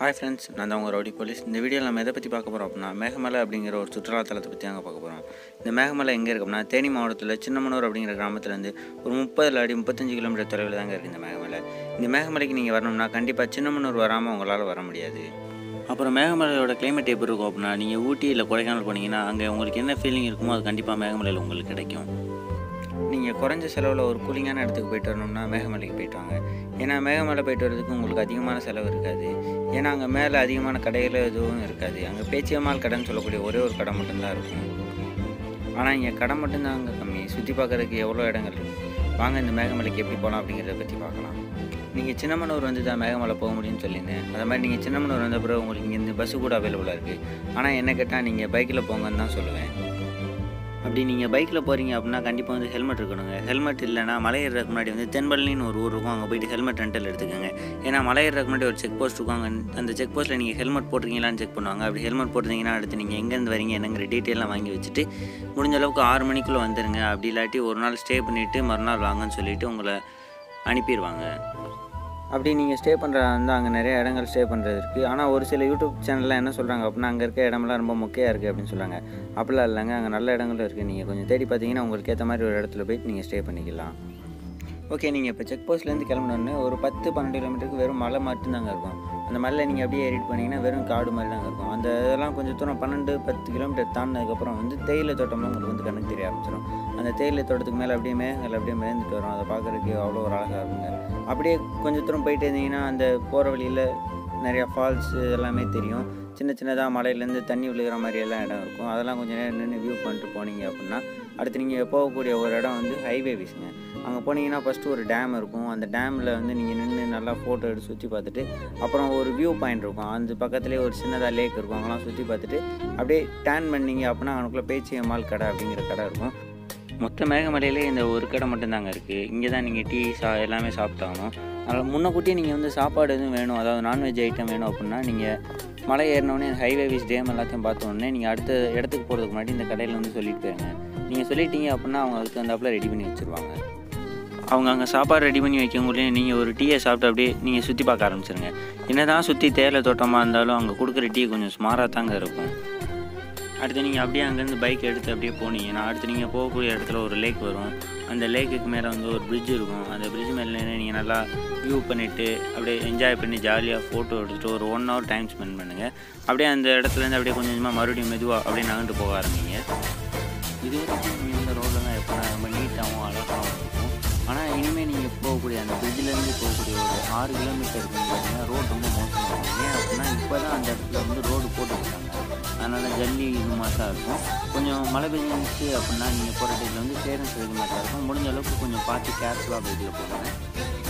Hi friends நான் தான் உங்கள் ரவுடி போலீஸ். இந்த வீடியோவில் நம்ம எதை பற்றி பார்க்க போகிறோம் அப்படின்னா மேகமலை அப்படிங்கிற ஒரு சுற்றுலாத்தலத்தை பற்றி தாங்க பார்க்க போகிறோம் இந்த மேகமலை எங்கே இருக்கும்னா தேனி மாவட்டத்தில் சின்னமனூர் அப்படிங்கிற கிராமத்துலேருந்து ஒரு முப்பது அடி முப்பத்தஞ்சு கிலோமீட்டர் தொலைவில் தாங்க இருக்குது இந்த மேகமலை. இந்த மேகமலைக்கு நீங்கள் வரணும்னா கண்டிப்பாக சின்னமனூர் வராமல் உங்களால் வர முடியாது. அப்புறம் மேகமலையோட கிளைமேட் எப்படி இருக்கும் அப்படின்னா நீங்கள் ஊட்டி இல்லை கொடைக்கானல் போனீங்கன்னா அங்கே உங்களுக்கு என்ன ஃபீலிங் இருக்குமோ அது கண்டிப்பாக மேகமலையில் உங்களுக்கு கிடைக்கும். நீங்கள் குறைஞ்ச செலவில் ஒரு கூலிங்கான இடத்துக்கு போயிட்டு வரணும்னா மேகமலைக்கு போயிட்டு வாங்க ஏன்னா மேகமலை போயிட்டு வரதுக்கு உங்களுக்கு அதிகமான செலவு இருக்காது. ஏன்னா அங்கே மேலே அதிகமான கடைகள் எதுவும் இருக்காது. அங்கே பேச்சியம்மாள் கடைன்னு சொல்லக்கூடிய ஒரே ஒரு கடை மட்டும்தான் இருக்கும். ஆனால் இங்கே கடை மட்டும்தான் அங்கே கம்மி. சுற்றி பார்க்குறதுக்கு எவ்வளோ இடங்கள் இருக்குது வாங்க இந்த மேகமலைக்கு எப்படி போகலாம் அப்படிங்கிறத பற்றி பார்க்கலாம். நீங்கள் சின்னமனூர் வந்து தான் மேகமலை போக முடியும்னு சொல்லியிருந்தேன். அது மாதிரி நீங்கள் சின்னமனூர் வந்த பிறகு உங்களுக்கு இங்கேருந்து பஸ்ஸு கூட அவைலபிளாக இருக்குது ஆனால் என்ன கேட்டால் நீங்கள் பைக்கில் போங்கன்னு தான் சொல்லுவேன். அப்படி நீங்கள் பைக்கில் போகிறீங்க அப்படின்னா கண்டிப்பாக வந்து ஹெல்மெட் இருக்கணுங்க. ஹெல்மெட் இல்லைனா மலை ஏறுறதுக்கு முன்னாடி வந்து தென்பள்ளின்னு ஒரு ஊர் இருக்கும். அங்கே போயிட்டு ஹெல்மெட் ரெண்டல் எடுத்துக்கோங்க. ஏன்னா மலை ஏறதுக்கு முன்னாடி ஒரு செக் போஸ்ட் இருக்கும். அங்கே அந்த செக் போஸ்ட்டில் நீங்கள் ஹெல்மெட் போட்டிருக்கீங்களான்னு செக் பண்ணுவாங்க. அப்படி ஹெல்மெட் போட்டிருந்தீங்கன்னா அடுத்து நீங்கள் எங்கேருந்து வரீங்க என்னங்கிற டீட்டெயிலாம் வாங்கி வச்சுட்டு முடிஞ்ச அளவுக்கு ஆறு மணிக்குள்ளே வந்துடுங்க அப்படி இல்லாட்டி ஒரு நாள் ஸ்டே பண்ணிவிட்டு மறுநாள் வாங்கன்னு சொல்லிவிட்டு உங்களை அனுப்பிடுவாங்க அப்படி நீங்கள் ஸ்டே பண்ணுறதா இருந்தால் அங்கே நிறைய இடங்கள் ஸ்டே பண்ணுறது இருக்குது ஆனால் ஒரு சில யூடியூப் சேனலில் என்ன சொல்கிறாங்க அப்படின்னா அங்கே இருக்க இடமெல்லாம் ரொம்ப முக்கியாக இருக்குது அப்படின்னு சொல்கிறாங்க அப்படிலாம் இல்லைங்க. அங்கே நல்ல இடங்களும் இருக்குது நீங்கள் கொஞ்சம் தேடி பார்த்தீங்கன்னா உங்களுக்கு ஏற்ற மாதிரி ஒரு இடத்துல போயிட்டு நீங்கள் ஸ்டே பண்ணிக்கலாம். ஓகே நீங்கள் இப்போ செக் போஸ்ட்லேருந்து கிளம்பினோடனே ஒரு பத்து பன்னெண்டு கிலோமீட்டருக்கு வெறும் மலை மட்டும்தாங்க இருக்கும். அந்த மலையில் நீங்கள் அப்படியே ஏறிட்டு போனீங்கன்னா வெறும் காடு மாதிரி தாங்க இருக்கும். அந்த இதெல்லாம் கொஞ்சம் தூரம் பன்னெண்டு பத்து கிலோமீட்டர் தாண்டினதுக்கப்புறம் வந்து தேயிலை தோட்டம்லாம் உங்களுக்கு வந்து கண்ணுக்கு தெரிய ஆரம்பிச்சிடும் அந்த தேயிலை தோட்டத்துக்கு மேலே அப்படியே மேகங்கள் அப்படியே மேந்துட்டு வரும். அதை பார்க்குறதுக்கு அவ்வளோ ஒரு அழகாக இருக்குங்க. அப்படியே கொஞ்சம் தூரம் போயிட்டு இருந்தீங்கன்னா அந்த போகிற வழியில் நிறையா ஃபால்ஸ் எல்லாமே தெரியும். சின்ன சின்னதாக மலையிலேருந்து தண்ணி விழுகிற மாதிரி எல்லாம் இடம் இருக்கும். அதெல்லாம் கொஞ்சம் நேரம் நின்று வியூ பண்ணிட்டு போனீங்க அப்படின்னா அடுத்து நீங்கள் போகக்கூடிய ஒரு இடம் வந்து ஹைவே வீஸுங்க அங்கே போனீங்கன்னா ஃபஸ்ட்டு ஒரு டேம் இருக்கும். அந்த டேமில் வந்து நீங்கள் நின்று நல்லா ஃபோட்டோ எடுத்து சுற்றி பார்த்துட்டு அப்புறம் ஒரு வியூ பாயிண்ட் இருக்கும். அந்த பக்கத்துலேயே ஒரு சின்னதாக லேக் இருக்கும். அங்கெல்லாம் சுற்றி பார்த்துட்டு அப்படியே டேன் பண்ணீங்க அப்படின்னா அவனுக்குள்ளே பேச்சியம்மாள் கடை அப்படிங்கிற கடை இருக்கும். மொத்த மேகமலையிலே இந்த ஒரு கடை மட்டும்தாங்க இருக்குது இங்கே தான் நீங்கள் டீ சா எல்லாமே சாப்பிட்டாகணும். அதனால் முன்னக்கூட்டியே நீங்கள் வந்து சாப்பாடு எதுவும் வேணும் அதாவது நான்வெஜ் ஐட்டம் வேணும் அப்படின்னா நீங்கள் மலை ஏறினோடனே ஹைவே வீஸ் டேம் எல்லாத்தையும் பார்த்த நீங்கள் அடுத்த இடத்துக்கு போகிறதுக்கு முன்னாடி இந்த கடையில் வந்து சொல்லிட்டு போயிருங்க. நீங்கள் சொல்லிட்டீங்க அப்படின்னா அவங்க அதுக்கு தந்தாப்புல ரெடி பண்ணி வச்சுருவாங்க. அவங்க அங்கே சாப்பாடு ரெடி பண்ணி வைக்கவங்களையும் நீங்கள் ஒரு டீயை சாப்பிட்டு அப்படியே நீங்கள் சுற்றி பார்க்க ஆரம்பிச்சிருங்க. என்ன தான் சுற்றி தேயிலை தோட்டமாக இருந்தாலும் அங்கே கொடுக்குற டீ கொஞ்சம் ஸ்மாராக தாங்க இருக்கும். அடுத்து நீங்கள் அப்படியே அங்கேருந்து பைக் எடுத்து அப்படியே போனீங்கன்னா அடுத்து நீங்கள் போகக்கூடிய இடத்துல ஒரு லேக் வரும். அந்த லேக்குக்கு மேலே வந்து ஒரு பிரிட்ஜ் இருக்கும். அந்த பிரிட்ஜ் மேலே நீங்கள் நல்லா வியூ பண்ணிவிட்டு அப்படியே என்ஜாய் பண்ணி ஜாலியாக ஃபோட்டோ எடுத்துகிட்டு ஒரு ஒன் ஹவர் டைம் ஸ்பெண்ட் பண்ணுங்கள் அப்படியே அந்த இடத்துலேருந்து அப்படியே கொஞ்சம் கொஞ்சமாக மறுபடியும் மெதுவாக அப்படியே நகர்ந்து போக ஆரம்பிங்க. இது வரைக்கும் நீங்கள் இந்த ரோடில் தான் எப்போ ரொம்ப நீட்டாகவும் அழகாகவும் இருக்கும். ஆனால் இனிமேல் நீங்கள் போகக்கூடிய அந்த பிரிட்ஜிலேருந்து போகக்கூடிய ஒரு ஆறு கிலோமீட்டர் பார்த்தீங்கன்னா ரோடு ரொம்ப மோசமாக இருக்கும் ஏன் அப்படின்னா இப்போ தான் அந்த இடத்துல வந்து ரோடு போட்டுருக்காங்க அதனால் ஜல்லி இது மாதிரி தான் இருக்கும். கொஞ்சம் மழை பெஞ்சிருந்துச்சு அப்படின்னா நீங்கள் போகிற டைத்தில் வந்து சேரன்ஸ் இது மாதிரி தான் இருக்கும். முடிஞ்ச அளவுக்கு கொஞ்சம் பார்த்து கேர்ஃபுல்லாக பைக்கில் போகணும்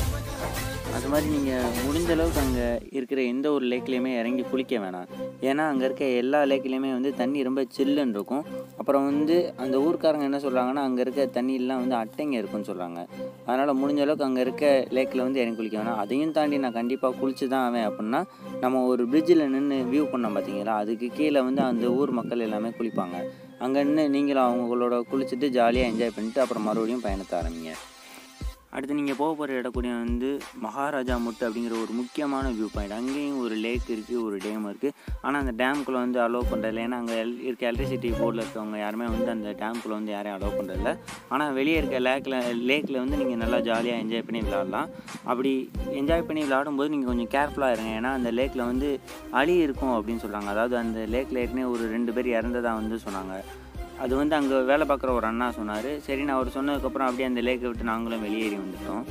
அது மாதிரி நீங்கள் முடிஞ்ச அளவுக்கு அங்கே இருக்கிற எந்த ஒரு லேக்லேயுமே இறங்கி குளிக்க வேணாம். ஏன்னா அங்கே இருக்க எல்லா லேக்லேயுமே வந்து தண்ணி ரொம்ப சில்லுன்னு இருக்கும். அப்புறம் வந்து அந்த ஊர்க்காரங்க என்ன சொல்கிறாங்கன்னா அங்கே இருக்க தண்ணியெல்லாம் வந்து அட்டைங்க இருக்குன்னு சொல்கிறாங்க அதனால் முடிஞ்ச அளவுக்கு அங்கே இருக்க லேக்கில் வந்து இறங்கி குளிக்க வேணாம். அதையும் தாண்டி நான் கண்டிப்பாக குளிச்சு தான் ஆவேன் அப்படின்னா நம்ம ஒரு பிரிட்ஜில் நின்று வியூ பண்ணோம் பார்த்தீங்களா அதுக்கு கீழே வந்து அந்த ஊர் மக்கள் எல்லாமே குளிப்பாங்க. அங்கே நின்று நீங்களும் அவங்களோட குளிச்சுட்டு ஜாலியாக என்ஜாய் பண்ணிட்டு அப்புறம் மறுபடியும் பயணத்தை ஆரம்பிங்க. அடுத்து நீங்கள் போக போகிற இடக்கூடிய வந்து மகாராஜா முட்டு அப்படிங்கிற ஒரு முக்கியமான வியூ பாயிண்ட் அங்கேயும் ஒரு லேக் இருக்குது ஒரு டேம் இருக்குது ஆனால் அந்த டேம்குள்ளே வந்து அலோவ் பண்ணுறதில்ல ஏன்னா அங்கே எல் இருக்க எலக்ட்ரிசிட்டி போர்டில் இருக்கவங்க யாருமே வந்து அந்த டேம்குள்ளே வந்து யாரையும் அலோவ் பண்ணுறதில்ல ஆனால் வெளியே இருக்க லேக்கில் லேக்கில் வந்து நீங்கள் நல்லா ஜாலியாக என்ஜாய் பண்ணி விளாடலாம் அப்படி என்ஜாய் பண்ணி விளாடும்போது நீங்கள் கொஞ்சம் கேர்ஃபுல்லாக இருங்க. ஏன்னா அந்த லேக்கில் வந்து அழி இருக்கும் அப்படின்னு சொல்கிறாங்க அதாவது அந்த லேக்கில் ஏற்கனவே ஒரு ரெண்டு பேர் இறந்ததாக வந்து சொன்னாங்க. அது வந்து அங்கே வேலை பார்க்குற ஒரு அண்ணா சொன்னார். சரி நான் அவர் சொன்னதுக்கப்புறம் அப்படியே அந்த லேக்கை விட்டு நாங்களும் வெளியேறி வந்துட்டோம்.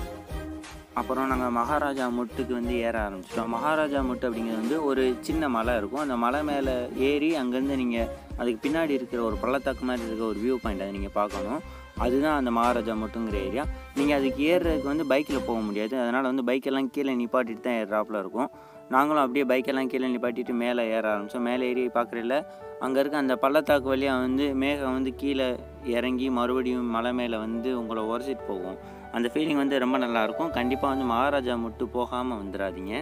அப்புறம் நாங்கள் மகாராஜா முட்டுக்கு வந்து ஏற ஆரம்பிச்சிட்டோம். மகாராஜா முட்டு அப்படிங்கிறது வந்து ஒரு சின்ன மலை இருக்கும். அந்த மலை மேலே ஏறி அங்கேருந்து நீங்கள் அதுக்கு பின்னாடி இருக்கிற ஒரு பள்ளத்தாக்கு மாதிரி இருக்கிற ஒரு வியூ பாயிண்ட் அதை நீங்கள் பார்க்கணும். அதுதான் அந்த மகாராஜா முட்டுங்கிற ஏரியா நீங்கள் அதுக்கு ஏறுறதுக்கு வந்து பைக்கில் போக முடியாது. அதனால் வந்து பைக்கெல்லாம் கீழே நிப்பாட்டிட்டு தான் ஏறாப்பில் இருக்கும். நாங்களும் அப்படியே பைக்கெல்லாம் கீழே நிப்பாட்டிட்டு மேலே ஏற ஆரம்பித்தோம் மேலே ஏறி பார்க்குறதில்ல அங்கே இருக்க அந்த பள்ளத்தாக்கு வழியாக வந்து மேகம் வந்து கீழே இறங்கி மறுபடியும் மலை மேலே வந்து உங்களை உரைச்சிட்டு போகும். அந்த ஃபீலிங் வந்து ரொம்ப நல்லாயிருக்கும் கண்டிப்பாக வந்து மகாராஜா மட்டும் போகாமல் வந்துடாதீங்க.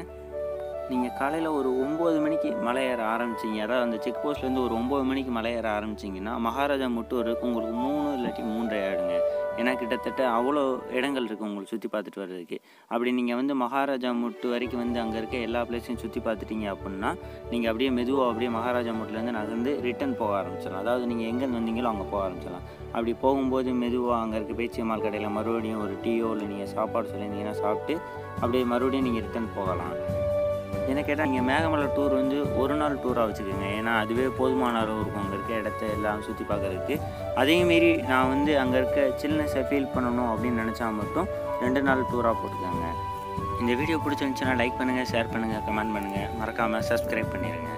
நீங்கள் காலையில் ஒரு ஒம்பது மணிக்கு மலை ஏற ஆரம்பிச்சிங்க. அதாவது அந்த செக் போஸ்ட்லேருந்து ஒரு ஒம்பது மணிக்கு மலை ஏற ஆரம்பிச்சிங்கன்னா மகாராஜா முட்டூருக்கு உங்களுக்கு மூணு இல்லாட்டி கிட்டத்தட்ட அவ்வளோ இடங்கள் இருக்குது உங்களுக்கு சுற்றி பார்த்துட்டு வர்றதுக்கு. அப்படி நீங்கள் வந்து மகாராஜா முட்டு வரைக்கும் வந்து அங்கே இருக்க எல்லா பிளேஸையும் சுற்றி பார்த்துட்டீங்க அப்படின்னா நீங்கள் அப்படியே மெதுவாக அப்படியே மகாராஜா முட்டிலேருந்து நகர்ந்து ரிட்டர்ன் போக ஆரம்பிச்சிடலாம். அதாவது நீங்கள் எங்கேருந்து வந்தீங்களோ அங்கே போக ஆரம்பிச்சிடலாம். அப்படி போகும்போது மெதுவாக அங்கே இருக்க பேச்சியம்மாள் கடையில் மறுபடியும் ஒரு டீயோ இல்லை நீங்கள் சாப்பாடு சொல்லியிருந்தீங்கன்னா சாப்பிட்டு அப்படியே மறுபடியும் நீங்கள் ரிட்டன் போகலாம். என்ன கேட்டால் நீங்கள் மேகமலை டூர் வந்து ஒரு நாள் டூராக வச்சுக்கோங்க. ஏன்னா அதுவே போதுமான அளவு இருக்கும். அங்கே இருக்க இடத்த எல்லாம் சுற்றி பார்க்குறதுக்கு. அதேமாரி நான் வந்து அங்கே இருக்க சில்னஸை ஃபீல் பண்ணணும் அப்படின்னு நினச்சா மட்டும் ரெண்டு நாள் டூராக போட்டுக்கோங்க. இந்த வீடியோ பிடிச்சிருந்துச்சுன்னா லைக் பண்ணுங்கள் ஷேர் பண்ணுங்கள் கமெண்ட் பண்ணுங்கள் மறக்காமல் சப்ஸ்கிரைப் பண்ணிடுங்க